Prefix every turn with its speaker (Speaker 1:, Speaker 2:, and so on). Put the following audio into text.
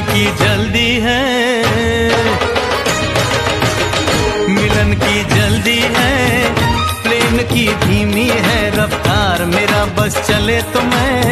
Speaker 1: की जल्दी है। मिलन की जल्दी है। प्लेन की धीमी है, रफ्तार मेरा बस चले तो मैं।